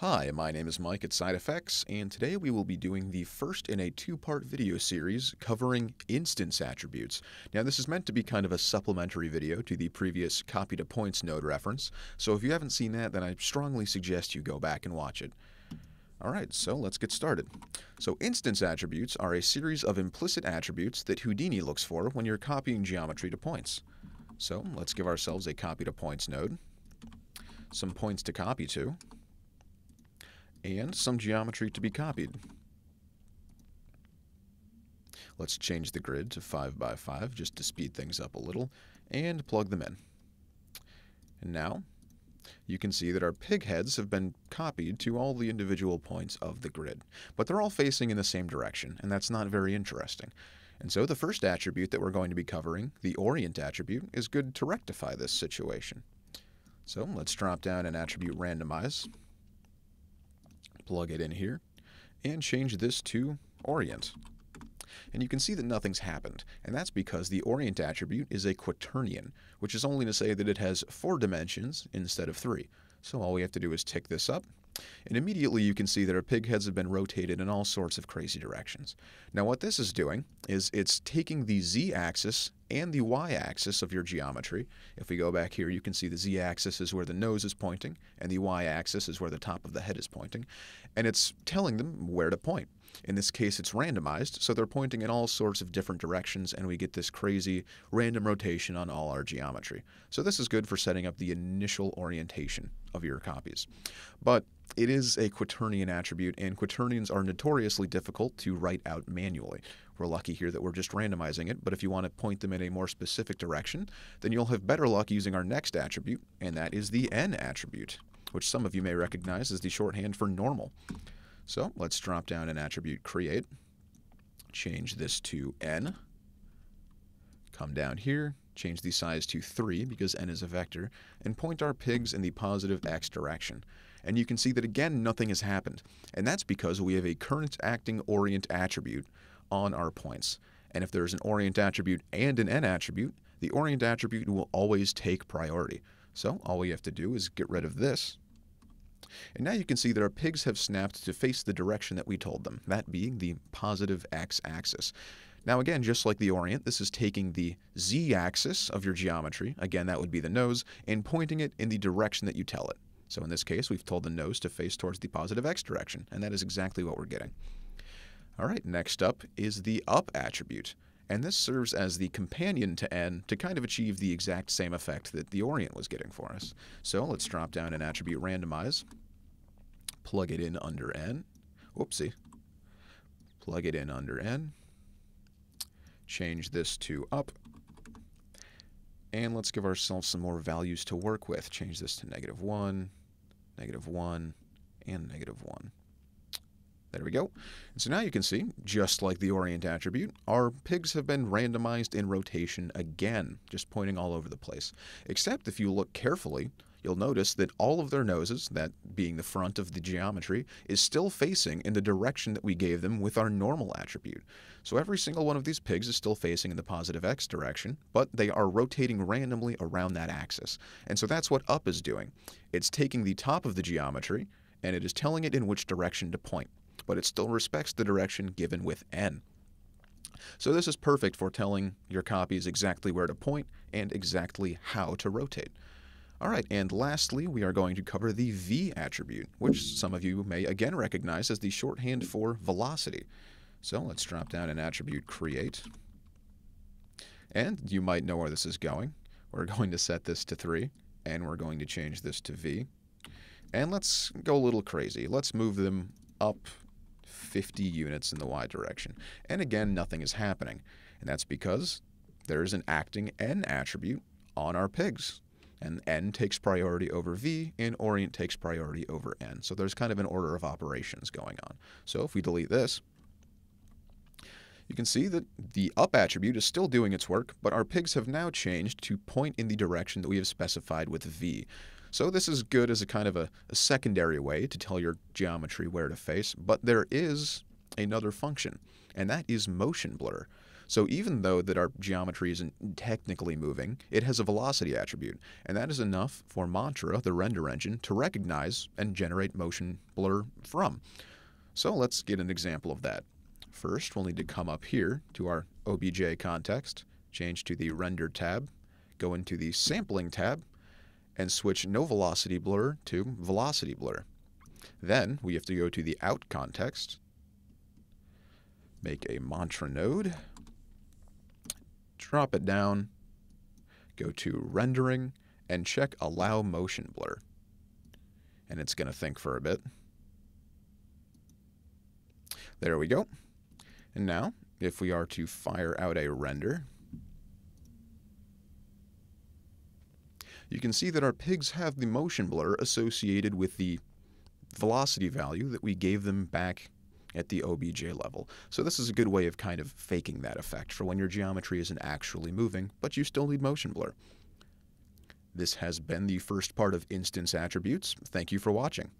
Hi, my name is Mike at SideFX, and today we will be doing the first in a two-part video series covering instance attributes. Now this is meant to be kind of a supplementary video to the previous copy to points node reference, so if you haven't seen that then I strongly suggest you go back and watch it. Alright, so let's get started. So instance attributes are a series of implicit attributes that Houdini looks for when you're copying geometry to points. So let's give ourselves a copy to points node, some points to copy to, and some geometry to be copied. Let's change the grid to 5 by 5 just to speed things up a little, and plug them in. And now, you can see that our pig heads have been copied to all the individual points of the grid, but they're all facing in the same direction, and that's not very interesting. And so the first attribute that we're going to be covering, the orient attribute, is good to rectify this situation. So let's drop down an attribute randomize, plug it in here, and change this to orient. And you can see that nothing's happened, and that's because the orient attribute is a quaternion, which is only to say that it has four dimensions instead of three. So all we have to do is tick this up, and immediately you can see that our pig heads have been rotated in all sorts of crazy directions. Now what this is doing is it's taking the z-axis and the y-axis of your geometry. If we go back here, you can see the z-axis is where the nose is pointing, and the y-axis is where the top of the head is pointing, and it's telling them where to point. In this case, it's randomized, so they're pointing in all sorts of different directions, and we get this crazy random rotation on all our geometry. So this is good for setting up the initial orientation of your copies. But it is a quaternion attribute, and quaternions are notoriously difficult to write out manually. We're lucky here that we're just randomizing it, but if you want to point them in a more specific direction, then you'll have better luck using our next attribute, and that is the n attribute, which some of you may recognize as the shorthand for normal. So let's drop down an attribute create, change this to n, come down here, change the size to 3 because n is a vector, and point our pigs in the positive x direction. And you can see that again nothing has happened. And that's because we have a current acting orient attribute on our points. And if there's an orient attribute and an n attribute, the orient attribute will always take priority. So all we have to do is get rid of this. And now you can see that our pigs have snapped to face the direction that we told them, that being the positive x-axis. Now again, just like the orient, this is taking the z-axis of your geometry, again that would be the nose, and pointing it in the direction that you tell it. So in this case, we've told the nose to face towards the positive x direction, and that is exactly what we're getting. All right, next up is the up attribute, and this serves as the companion to n to kind of achieve the exact same effect that the orient was getting for us. So let's drop down an attribute randomize, plug it in under n, whoopsie, plug it in under n, change this to up, and let's give ourselves some more values to work with. Change this to negative 1, negative 1, and negative 1. There we go. And so now you can see, just like the orient attribute, our pigs have been randomized in rotation again, just pointing all over the place. Except if you look carefully, you'll notice that all of their noses, that being the front of the geometry, is still facing in the direction that we gave them with our normal attribute. So every single one of these pigs is still facing in the positive x direction, but they are rotating randomly around that axis. And so that's what up is doing. It's taking the top of the geometry, and it is telling it in which direction to point, but it still respects the direction given with n. So this is perfect for telling your copies exactly where to point and exactly how to rotate. All right, and lastly, we are going to cover the v attribute, which some of you may again recognize as the shorthand for velocity. So let's drop down an attribute create. And you might know where this is going. We're going to set this to 3, and we're going to change this to v. And let's go a little crazy. Let's move them up 50 units in the y direction. And again, nothing is happening. And that's because there's an acting n attribute on our pigs and n takes priority over v, and orient takes priority over n. So there's kind of an order of operations going on. So if we delete this, you can see that the up attribute is still doing its work, but our pigs have now changed to point in the direction that we have specified with v. So this is good as a kind of a, a secondary way to tell your geometry where to face, but there is another function, and that is motion blur. So even though that our geometry isn't technically moving, it has a velocity attribute, and that is enough for Mantra, the render engine, to recognize and generate motion blur from. So let's get an example of that. First, we'll need to come up here to our OBJ context, change to the Render tab, go into the Sampling tab, and switch No Velocity Blur to Velocity Blur. Then we have to go to the Out context, make a mantra node, drop it down, go to Rendering, and check Allow Motion Blur. And it's going to think for a bit. There we go. And now, if we are to fire out a render, you can see that our pigs have the motion blur associated with the velocity value that we gave them back at the OBJ level. So this is a good way of kind of faking that effect for when your geometry isn't actually moving, but you still need motion blur. This has been the first part of Instance Attributes. Thank you for watching.